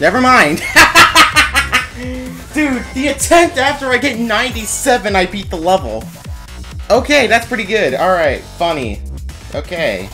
Never mind. Dude, the attempt after I get 97, I beat the level. Okay, that's pretty good. Alright, funny. Okay.